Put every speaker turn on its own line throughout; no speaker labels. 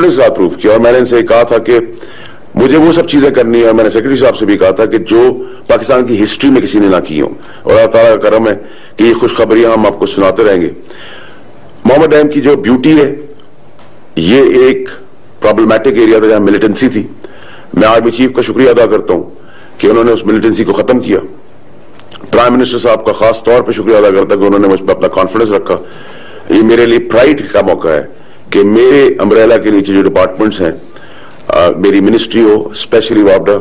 Confidence کا proof کیا اور میں نے ان سے کہا تھا کہ مجھے وہ سب چیزیں کرنی ہے اور میں نے سیکرٹری صاحب سے بھی کہا تھا کہ جو پاکستان کی ہسٹری میں کسی نے نہ کی ہوں اور اللہ تعالیٰ کا کرم ہے کہ یہ خوشخبریاں ہم آپ کو سناتے رہیں گے۔ محمد ڈیم کی جو بیوٹی ہے، یہ ایک پرابلمٹک ایریا تھا جہاں ملیٹنسی تھی۔ میں آرمی چیف کا شکریہ ادا کرتا ہوں کہ انہوں نے اس ملیٹنسی کو ختم کیا۔ پرائم منسٹر صاحب کا خاص طور پہ شکریہ ادا کرتا کہ انہوں نے مجھ پہ اپنا کانفیڈنس رکھا۔ یہ میرے لیے پرائڈ کا موقع ہے۔ کہ میرے امبریلا کے نیچے جو ڈپارٹمنٹس ہیں میری منسٹری ہو اسپیشلی وابڈا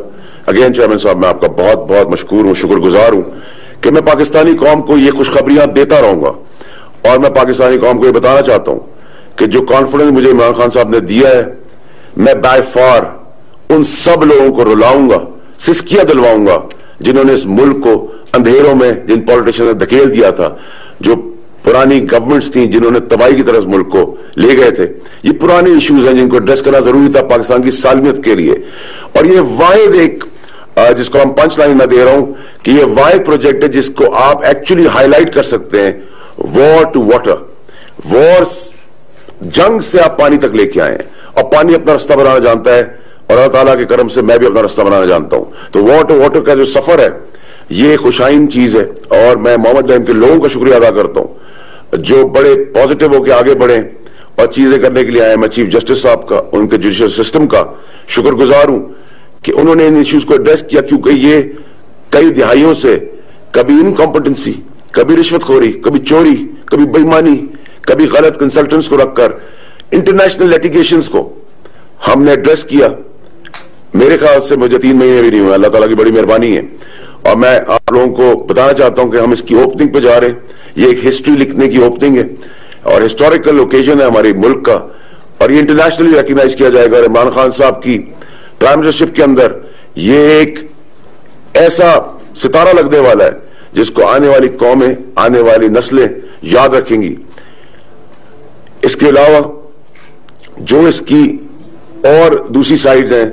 اگین چیئرمین صاحب، میں آپ کا بہت بہت مشکور ہوں شکر گزار ہوں کہ میں پاکستانی قوم کو یہ خوشخبریاں دیتا رہوں گا۔ اور میں پاکستانی قوم کو یہ بتانا چاہتا ہوں کہ جو کانفیڈنس مجھے عمران خان صاحب نے دیا ہے، میں بائی فار ان سب لوگوں کو رلاؤں گا، سسکیاں دلواؤں گا، جنہوں نے اس ملک کو اندھیروں میں، جن پولیٹیشن نے دھکیل دیا تھا، جو پرانی گورنمنٹس تھیں جنہوں نے تباہی کی طرف ملک کو لے گئے تھے۔ یہ پرانی ایشوز ہیں جن کو ایڈریس کرنا ضروری تھا پاکستان کی سالمیت کے لیے۔ اور یہ واحد ایک جس کو ہم پنچ لائن میں دے رہا ہوں کہ یہ واحد پروجیکٹ ہے جس کو آپ ایکچولی ہائی لائٹ کر سکتے ہیں۔ وار ٹو واٹر وارس جنگ سے آپ پانی تک لے کے آئے ہیں۔ اور پانی اپنا رستہ بنانا جانتا ہے۔ اور اللہ تعالیٰ کے کرم سے میں بھی اپنا رستہ بنانا جانتا ہوں۔ تو واٹر واٹر کا جو سفر ہے، یہ خوشائن چیز ہے۔ اور میں محمد ڈیم کے لوگوں کا شکریہ ادا کرتا ہوں۔ جو بڑے پازیٹیو ہو کے آگے بڑھیں اور چیزیں کرنے کے لیے آئے میں چیف جسٹس صاحب کا ان کے جوڈیشل سسٹم کا شکر گزار ہوں کہ انہوں نے ان ایشوز کو ایڈریس کیا، کیونکہ یہ کئی دہائیوں سے کبھی انکمپٹنسی کبھی رشوت خوری کبھی چوری، کبھی بےمانی، کبھی غلط کنسلٹنٹس کو رکھ کر انٹرنیشنل لیٹیگیشنز کو ہم نے ایڈریس کیا۔ میرے خیال سے مجھے تین مہینے بھی نہیں ہوا اللہ تعالیٰ کی بڑی مہربانی ہے۔ اور میں آپ لوگوں کو بتانا چاہتا ہوں کہ ہم اس کی اوپننگ پہ جا رہے ہیں۔ یہ ایک ہسٹری لکھنے کی اوپننگ ہے۔ اور ہسٹوریکل اوکیجن ہے ہماری ملک کا۔ اور یہ انٹرنیشنلی ریکگنائز کیا جائے گا۔ عمران خان صاحب کی پرائم منسٹرشپ کے اندر یہ ایک ایسا ستارہ لگنے والا ہے جس کو آنے والی قومیں، آنے والی نسلیں یاد رکھیں گی۔ اس کے علاوہ جو اس کی اور دوسری سائڈز ہیں،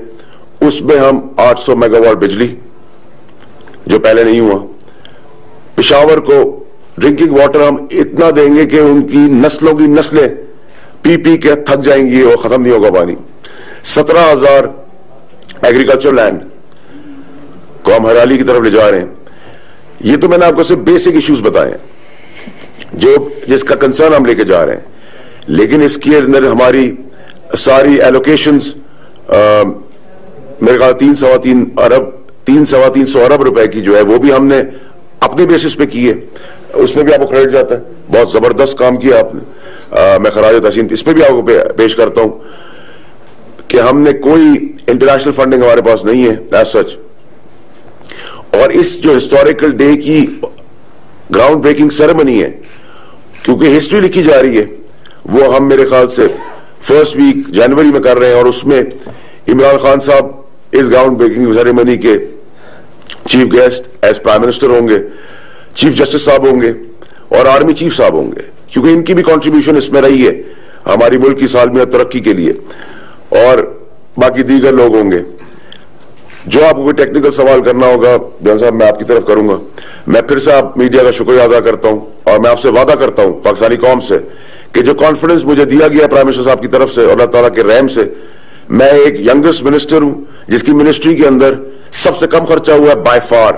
اس میں ہم آٹھ سو میگا واٹ بجلی جو پہلے نہیں ہوا۔ پشاور کو ڈرنکنگ واٹر ہم اتنا دیں گے کہ ان کی نسلوں کی نسلیں پی پی کے تھک جائیں گی اور ختم نہیں ہوگا پانی۔ سترہ ہزار ایگریکلچر لینڈ کو ہم ہرالی کی طرف لے جا رہے ہیں۔ یہ تو میں نے آپ کو صرف بیسک ایشوز بتائے ہیں۔ جو جس کا کنسرن ہم لے کے جا رہے ہیں۔ لیکن اس کے اندر ہماری ساری ایلوکیشنز میرے خیال تین سوا تین ارب تین سوا تین سو ارب روپے کی جو ہے وہ بھی ہم نے اپنے بیسس پہ کی ہے۔ اس میں بھی آپ کو کریڈٹ جاتا ہے۔ بہت زبردست کام کیا آپ نے۔ میں خراج تحسین اس پہ بھی آپ کو پیش کرتا ہوں کہ ہم نے کوئی انٹرنیشنل فنڈنگ ہمارے پاس نہیں ہے ایز سچ اور اس جو ہسٹوریکل ڈے کی گراؤنڈ بریکنگ سرمنی ہے، کیونکہ ہسٹری لکھی جا رہی ہے، وہ ہم میرے خیال سے فرسٹ ویک جنوری میں کر رہے ہیں اور اس میں عمران خان صاحب اس گراؤنڈ بریکنگ سیریمنی کے chief guest, as prime minister ہوں گے، چیف جسٹس صاحب ہوں گے اور آرمی چیف صاحب ہوں گے، کیونکہ ان کی بھی کنٹریبیوشن اس میں رہی ہے، ہماری ملک کی سالمیت ترقی کے لیے۔ اور باقی دیگر لوگ ہوں گے۔ جو آپ کو کوئی ٹیکنیکل سوال کرنا ہوگا بیان صاحب، میں آپ کی طرف کروں گا۔ میں پھر سے آپ میڈیا کا شکریہ ادا کرتا ہوں اور میں آپ سے وعدہ کرتا ہوں پاکستانی قوم سے کہ جو کانفیڈنس مجھے دیا گیا پرائم منسٹر صاحب کی طرف سے اور اللہ تعالیٰ کے رحم سے میں ایک ینگسٹ منسٹر ہوں، جس کی منسٹری کے اندر سب سے کم خرچہ ہوا ہے بائی فار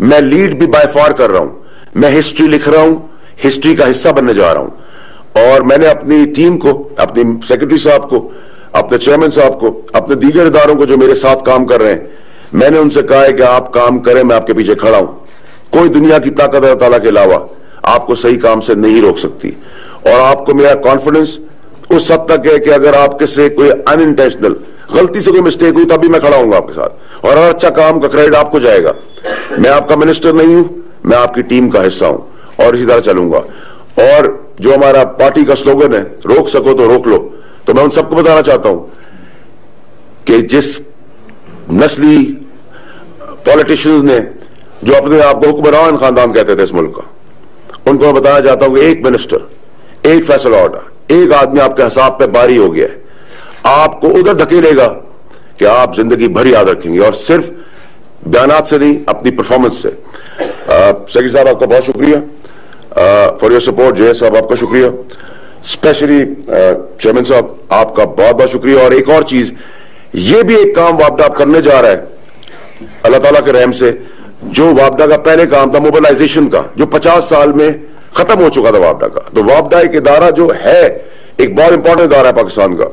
میں لیڈ بھی بائی فار کر رہا ہوں۔ میں ہسٹری لکھ رہا ہوں ہسٹری کا حصہ بننے جا رہا ہوں۔ اور میں نے اپنی ٹیم کو، اپنی سیکرٹری صاحب کو، اپنے چیئرمین صاحب کو، اپنے دیگر اداروں کو جو میرے ساتھ کام کر رہے ہیں، میں نے ان سے کہا ہے کہ آپ کام کریں، میں آپ کے پیچھے کھڑا ہوں۔ کوئی دنیا کی طاقت اللہ تعالیٰ کے علاوہ آپ کو صحیح کام سے نہیں روک سکتی۔ اور آپ کو میرا کانفیڈنس اس حد تک ہے کہ اگر آپ کے سے کوئی ان انٹینشنل غلطی سے کوئی مسٹیک ہوئی تب بھی میں کھڑا ہوں گا آپ کے ساتھ۔ اور ہر اچھا کام کا کریڈٹ آپ کو جائے گا۔ میں آپ کا منسٹر نہیں ہوں، میں آپ کی ٹیم کا حصہ ہوں اور اسی طرح چلوں گا۔ اور جو ہمارا پارٹی کا سلوگن ہے، روک سکو تو روک لو۔ تو میں ان سب کو بتانا چاہتا ہوں کہ جس نسلی پالیٹیشنز نے جو اپنے آپ کو حکمران خاندان کہتے تھے اس ملک کا، ان کو میں بتانا چاہتا ہوں کہ ایک منسٹر ایک فیصلہ آرڈر ایک آدمی آپ کے حساب پہ باری ہو گیا ہے۔ آپ کو ادھر دھکیلے گا کہ آپ زندگی بھر یاد رکھیں گے اور صرف بیانات سے نہیں، اپنی پرفارمنس سے۔ سیکرٹری صاحب، آپ کا بہت شکریہ۔ فار یور سپورٹ جے صاحب، آپ کا شکریہ۔ اسپیشلی چیئرمین صاحب، آپ کا بہت بہت شکریہ۔ اور ایک اور چیز، یہ بھی ایک کام وابڈا آپ کرنے جا رہا ہے۔ اللہ تعالیٰ کے رحم سے، جو وابڈا کا پہلے کام تھا موبلائزیشن کا، جو پچاس سال میں ختم ہو چکا تھا وابڈا کا۔ تو وابڈا ایک ادارہ جو ہے، ایک بہت امپورٹنٹ ادارہ ہے پاکستان کا۔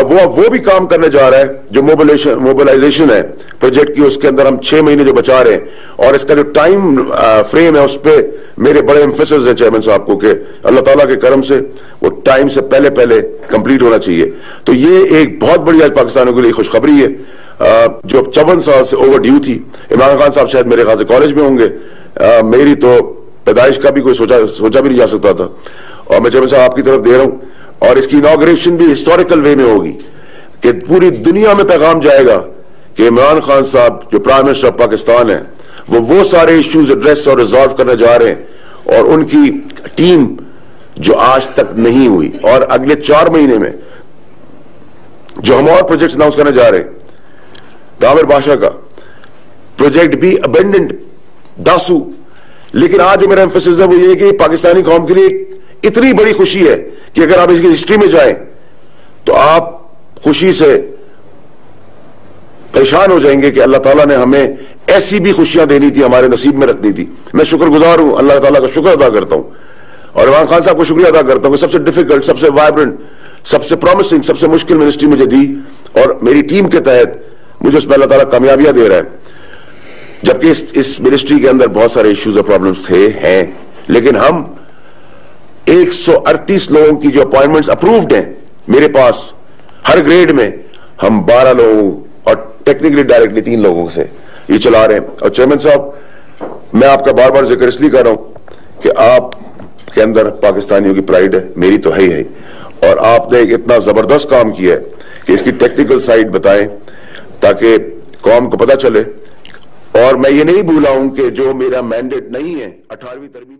وہ وہ بھی کام کرنے جا رہا ہے، جو موبلائزیشن ہے پروجیکٹ کی، اس کے اندر ہم چھ مہینے جو بچا رہے ہیں۔ اور اس کا جو ٹائم فریم ہے، اس پہ میرے بڑے امفیسز ہیں چیئرمین صاحب کو کہ اللہ تعالیٰ کے کرم سے وہ ٹائم سے پہلے پہلے کمپلیٹ ہونا چاہیے۔ تو یہ ایک بہت بڑی آج پاکستانوں کے لیے خوشخبری ہے۔ جو چون سال سے اوور ڈیو تھی، عمران خان صاحب شاید میرے خاص کالج میں ہوں گے۔ میری تو پیدائش کا بھی کوئی سوچا سوچا بھی نہیں جا سکتا تھا۔ اور میں چیئرمین صاحب آپ کی طرف دے رہا ہوں۔ اور اس کی انوگریشن بھی ہسٹوریکل وے میں ہوگی کہ پوری دنیا میں پیغام جائے گا کہ عمران خان صاحب جو پرائم منسٹر آف پاکستان ہے وہ وہ سارے ایشوز ایڈریس اور ریزالو کرنے جا رہے ہیں۔ اور ان کی ٹیم جو آج تک نہیں ہوئی، اور اگلے چار مہینے میں جو ہم اور پروجیکٹس اناؤنس کرنے جا رہے ہیں، دامر بادشاہ کا۔ پروجیکٹ بھی ابینڈنٹ داسو۔ لیکن آج جو میرا امفیسس ہے وہ یہ کہ پاکستانی قوم کے لیے اتنی بڑی خوشی ہے کہ اگر آپ اس کی ہسٹری میں جائیں تو آپ خوشی سے پریشان ہو جائیں گے کہ اللہ تعالیٰ نے ہمیں ایسی بھی خوشیاں دینی تھی، ہمارے نصیب میں رکھنی تھی۔ میں شکر گزار ہوں، اللہ تعالیٰ کا شکر ادا کرتا ہوں۔ اور عمران خان صاحب کو شکریہ ادا کرتا ہوں کہ سب سے ڈیفیکلٹ سب سے وائبرنٹ سب سے پرومسنگ سب سے مشکل منسٹری مجھے دی۔ اور میری ٹیم کے تحت مجھے اس میں اللہ تعالیٰ کامیابیاں دے رہا ہے۔ جبکہ اس منسٹری کے اندر بہت سارے ایشوز اور پرابلمز تھے، ہیں۔ لیکن ہم ایک سو اڑتیس لوگوں کی جو اپوائنٹمنٹس اپرووڈ ہیں میرے پاس، ہر گریڈ میں ہم بارہ لوگوں اور ٹیکنیکلی ڈائریکٹلی تین لوگوں سے یہ چلا رہے ہیں۔ اور چیئرمین صاحب، میں آپ کا بار بار ذکر اس لیے کر رہا ہوں کہ آپ کے اندر پاکستانیوں کی پرائیڈ ہے، میری تو ہے ہی ہے۔ اور آپ نے ایک اتنا زبردست کام کیا ہے کہ اس کی ٹیکنیکل سائٹ بتائیں تاکہ قوم کو پتہ چلے۔ اور میں یہ نہیں بھولا ہوں کہ جو میرا مینڈیٹ نہیں ہے اٹھارویں ترمیم